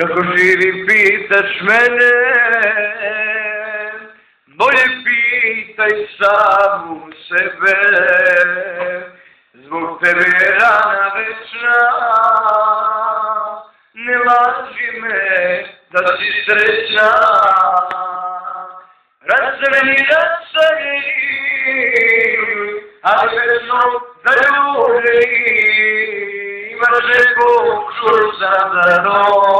Kako živi pitaš mene, bolje pitaj samu sebe, zbog tebe je rana večna, ne laži me da si srećna, razreni razreni, ali večno da ljudi, imaš nekog čuza za no,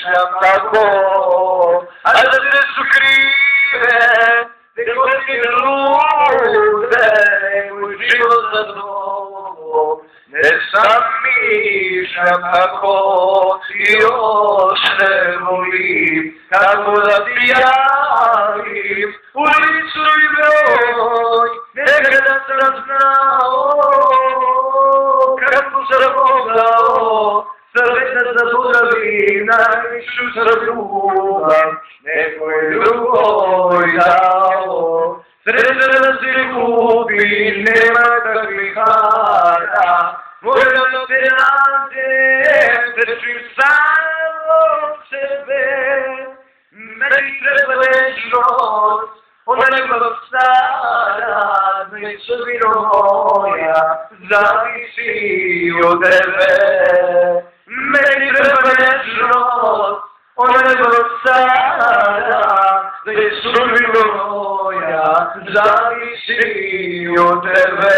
σαν κακό αλλά δεν σου κρύβε δεν κοντινούδε μου ζήτω θα δω δεν σαν μη δεν κακό Υιός Θεούλη κακό θα πιάνει ουλή σου ημερόι δεν καταστρασνάω Κάπου σε ρόγαω Srce zaboravim, najvišu srljubav, nekoj drugoj dao. Sreće da se gubi, nema takvih hara, možda te nađe, trčim samo sebe. Meni treba večnost, ona ljubav stara, neće vino moja, zavisi od tebe. Meni treba večnost, ona ljubav stara, neće vino moja, zavisi od tebe.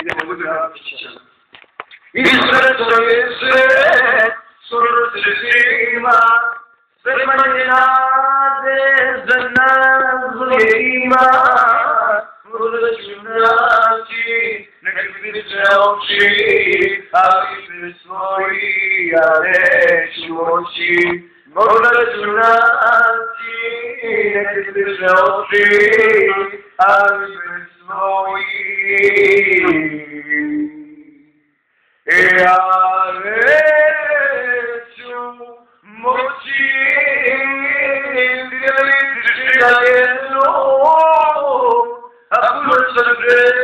Idemo u Dravića. I srce je sve, srce ima, sve manje nade za nas ima. Možda ću naći neke slične oči, ali Ganeshi, Mora Junati, Nekrishnoti, Avishnoi, Ganeshi, Mochi, Nekrishnoti, Avishnoi, Avishnoi, Avishnoi,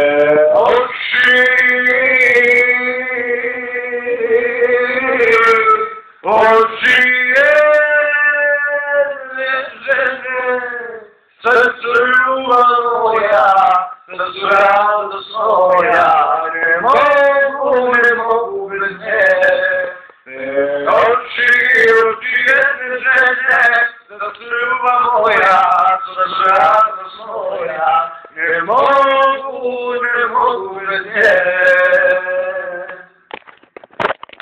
Rasulullah